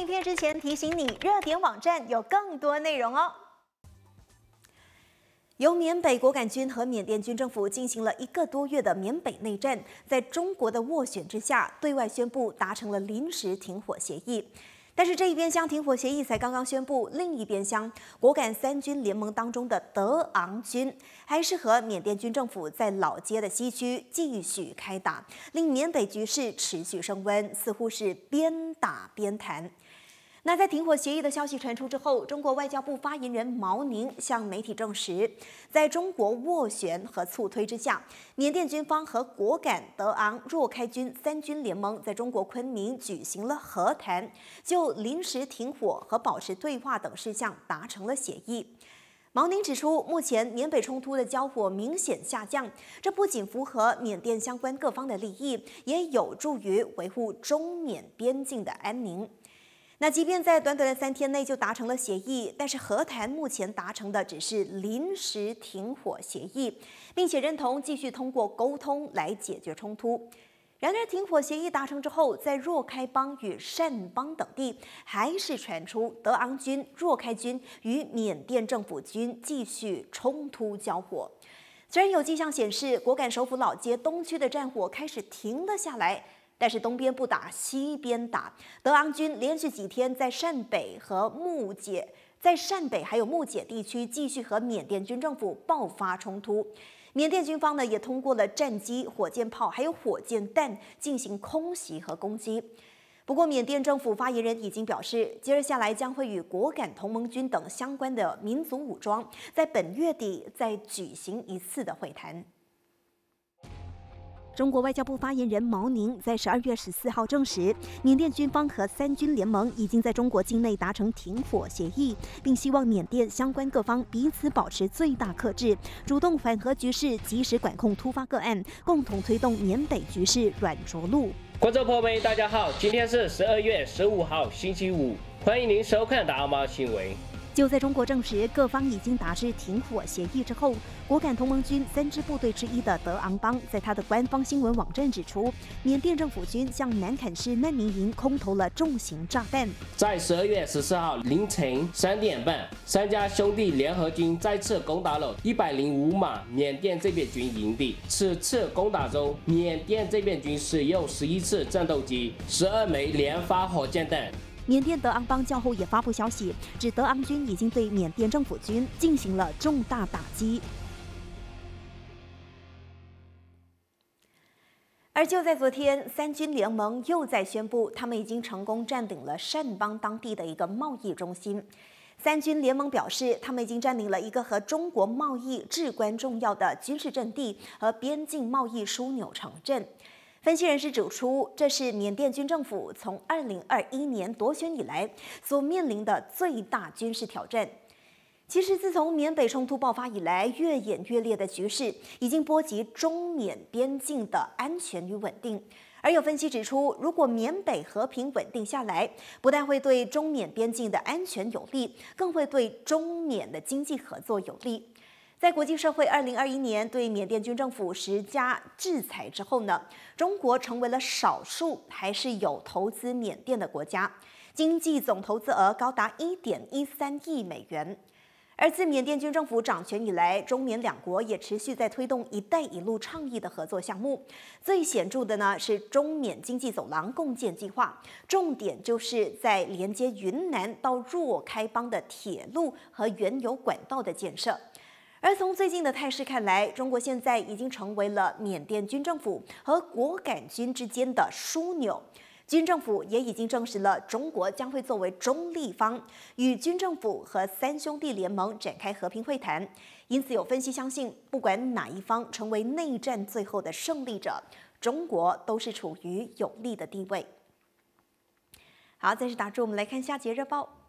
影片之前提醒你，热点网站有更多内容哦。由缅北果敢军和缅甸军政府进行了一个多月的缅北内战，在中国的斡旋之下，对外宣布达成了临时停火协议。但是这一边厢停火协议才刚刚宣布，另一边厢果敢三军联盟当中的德昂军还是和缅甸军政府在老街的西区继续开打，令缅北局势持续升温，似乎是边打边谈。那在停火协议的消息传出之后，中国外交部发言人毛宁向媒体证实，在中国斡旋和促推之下，缅甸军方和果敢、德昂、若开军三军联盟在中国昆明举行了和谈，就临时停火和保持对话等事项达成了协议。毛宁指出，目前缅北冲突的交火明显下降，这不仅符合缅甸相关各方的利益，也有助于维护中缅边境的安宁。那即便在短短的三天内就达成了协议，但是和谈目前达成的只是临时停火协议，并且认同继续通过沟通来解决冲突。然而，停火协议达成之后，在若开邦与善邦等地，还是传出德昂军、若开军与缅甸政府军继续冲突交火。虽然有迹象显示，果敢首府老街东区的战火开始停了下来。但是东边不打，西边打。德昂军连续几天在汕北和木姐，在汕北还有木姐地区继续和缅甸军政府爆发冲突。缅甸军方呢也通过了战机、火箭炮还有火箭弹进行空袭和攻击。不过缅甸政府发言人已经表示，接下来将会与果敢同盟军等相关的民族武装在本月底再举行一次的会谈。中国外交部发言人毛宁在十二月十四号证实，缅甸军方和三军联盟已经在中国境内达成停火协议，并希望缅甸相关各方彼此保持最大克制，主动缓和局势，及时管控突发个案，共同推动缅北局势软着陆。观众朋友们，大家好，今天是十二月十五号，星期五，欢迎您收看《大猫新闻》。就在中国证实各方已经达至停火协议之后，果敢同盟军三支部队之一的德昂邦在他的官方新闻网站指出，缅甸政府军向南坎市难民营空投了重型炸弹。在十二月十四号凌晨三点半，三家兄弟联合军再次攻打了一百零五码缅甸这边军营地。此次攻打中，缅甸这边军使用十一次战斗机、十二枚连发火箭弹。缅甸德昂邦较后也发布消息，指德昂军已经对缅甸政府军进行了重大打击。而就在昨天，三军联盟又在宣布，他们已经成功占领了善邦当地的一个贸易中心。三军联盟表示，他们已经占领了一个和中国贸易至关重要的军事阵地和边境贸易枢纽城镇。分析人士指出，这是缅甸军政府从二零二一年夺权以来所面临的最大军事挑战。其实，自从缅北冲突爆发以来，越演越烈的局势已经波及中缅边境的安全与稳定。而有分析指出，如果缅北和平稳定下来，不但会对中缅边境的安全有利，更会对中缅的经济合作有利。在国际社会二零二一年对缅甸军政府施加制裁之后呢，中国成为了少数还是有投资缅甸的国家，经济总投资额高达一点一三亿美元。而自缅甸军政府掌权以来，中缅两国也持续在推动“一带一路”倡议的合作项目。最显著的呢是中缅经济走廊共建计划，重点就是在连接云南到若开邦的铁路和原油管道的建设。而从最近的态势看来，中国现在已经成为了缅甸军政府和果敢军之间的枢纽。军政府也已经证实了，中国将会作为中立方，与军政府和三兄弟联盟展开和平会谈。因此，有分析相信，不管哪一方成为内战最后的胜利者，中国都是处于有利的地位。好，再是打住，我们来看下节热报。